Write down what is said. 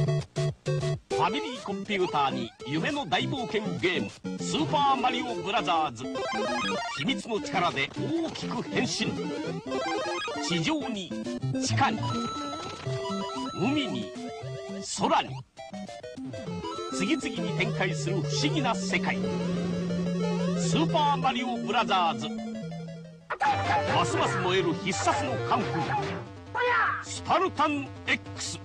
ファミリーコンピューターに夢の大冒険ゲーム「スーパーマリオブラザーズ」秘密の力で大きく変身。地上に地下に海に空に。次々に展開する不思議な世界。スーパーマリオブラザーズ。ますます燃える必殺のカンフー。スパルタン X